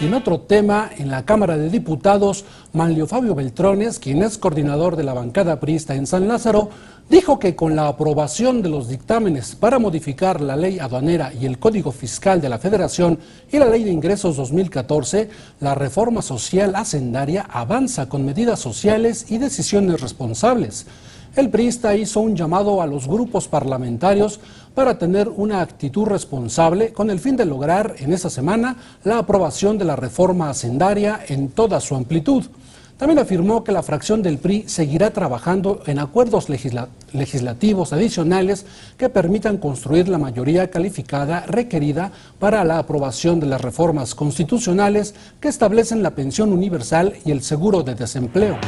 Y en otro tema, en la Cámara de Diputados, Manlio Fabio Beltrones, quien es coordinador de la bancada priista en San Lázaro, dijo que con la aprobación de los dictámenes para modificar la ley aduanera y el Código Fiscal de la Federación y la Ley de Ingresos 2014, la reforma social hacendaria avanza con medidas sociales y decisiones responsables. El priista hizo un llamado a los grupos parlamentarios para tener una actitud responsable con el fin de lograr en esta semana la aprobación de la reforma hacendaria en toda su amplitud. También afirmó que la fracción del PRI seguirá trabajando en acuerdos legislativos adicionales que permitan construir la mayoría calificada requerida para la aprobación de las reformas constitucionales que establecen la pensión universal y el seguro de desempleo.